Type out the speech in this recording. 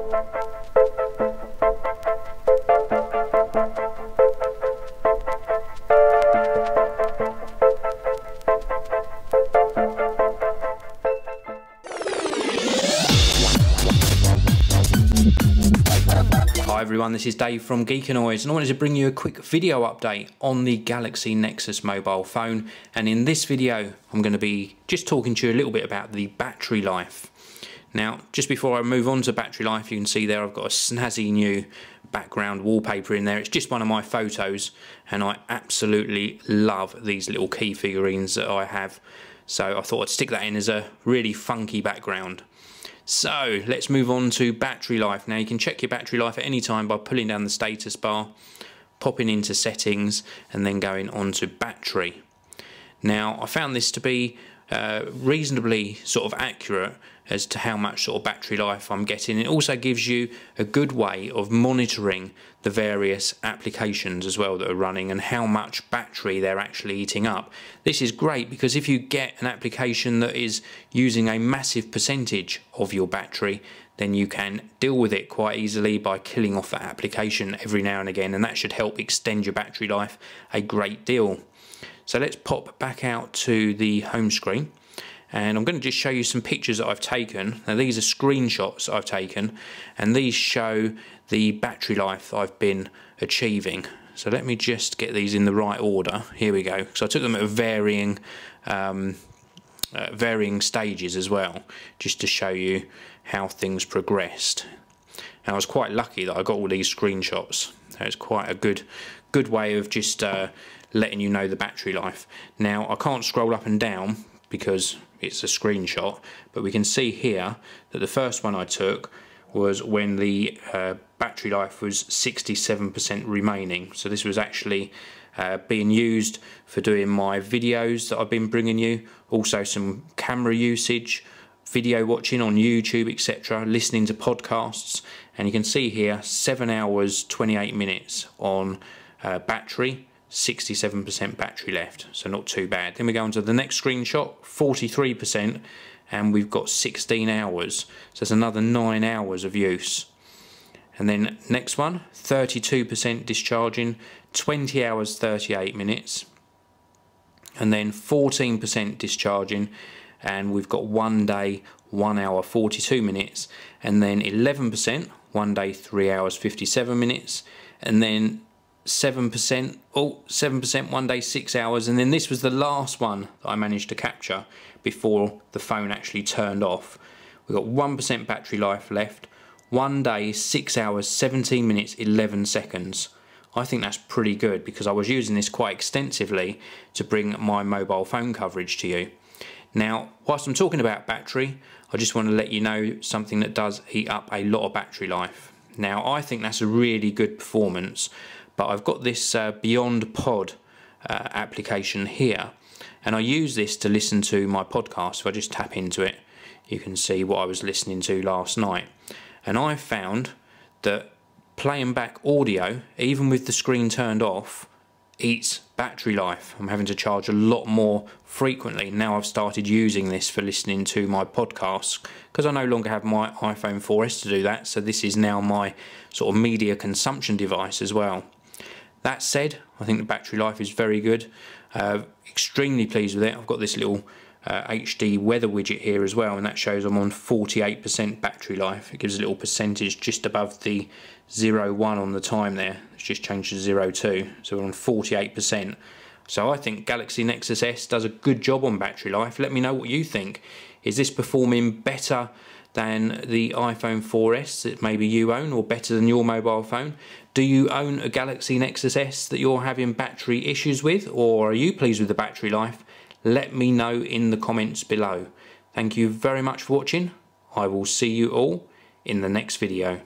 Hi everyone, this is Dave from Geekanoids and I wanted to bring you a quick video update on the Galaxy Nexus mobile phone and in this video I'm going to be just talking to you a little bit about the battery life. Now just before I move on to battery life you can see there I've got a snazzy new background wallpaper in there. It's just one of my photos and I absolutely love these little key figurines that I have so I thought I'd stick that in as a really funky background. So let's move on to battery life. Now you can check your battery life at any time by pulling down the status bar, popping into settings and then going on to battery. Now I found this to be uh, reasonably sort of accurate as to how much sort of battery life I'm getting. It also gives you a good way of monitoring the various applications as well that are running and how much battery they're actually eating up. This is great because if you get an application that is using a massive percentage of your battery then you can deal with it quite easily by killing off that application every now and again and that should help extend your battery life a great deal. So let's pop back out to the home screen and I'm going to just show you some pictures that I've taken. Now these are screenshots I've taken and these show the battery life I've been achieving. So let me just get these in the right order. Here we go. So I took them at varying um, uh, varying stages as well, just to show you how things progressed. And I was quite lucky that I got all these screenshots. It's quite a good good way of just uh, letting you know the battery life. Now I can't scroll up and down because it's a screenshot but we can see here that the first one I took was when the uh, battery life was 67% remaining so this was actually uh, being used for doing my videos that I've been bringing you also some camera usage video watching on YouTube etc listening to podcasts and you can see here 7 hours 28 minutes on uh, battery 67% battery left, so not too bad. Then we go on to the next screenshot, 43%, and we've got 16 hours, so it's another 9 hours of use. And then next one, 32% discharging, 20 hours 38 minutes, and then 14% discharging, and we've got one day, 1 hour 42 minutes, and then 11%, one day, 3 hours 57 minutes, and then 7%, oh, 7% one day, six hours, and then this was the last one that I managed to capture before the phone actually turned off. We've got 1% battery life left, one day, six hours, 17 minutes, 11 seconds. I think that's pretty good because I was using this quite extensively to bring my mobile phone coverage to you. Now, whilst I'm talking about battery, I just want to let you know something that does eat up a lot of battery life. Now, I think that's a really good performance but I've got this uh, BeyondPod uh, application here and I use this to listen to my podcast. If I just tap into it, you can see what I was listening to last night. And I found that playing back audio, even with the screen turned off, eats battery life. I'm having to charge a lot more frequently. Now I've started using this for listening to my podcasts because I no longer have my iPhone 4S to do that. So this is now my sort of media consumption device as well. That said, I think the battery life is very good. Uh, extremely pleased with it. I've got this little uh, HD weather widget here as well and that shows I'm on 48% battery life. It gives a little percentage just above the 01 on the time there. It's just changed to 02 so we're on 48%. So I think Galaxy Nexus S does a good job on battery life. Let me know what you think. Is this performing better than the iPhone 4S that maybe you own or better than your mobile phone? Do you own a Galaxy Nexus S that you're having battery issues with or are you pleased with the battery life? Let me know in the comments below. Thank you very much for watching. I will see you all in the next video.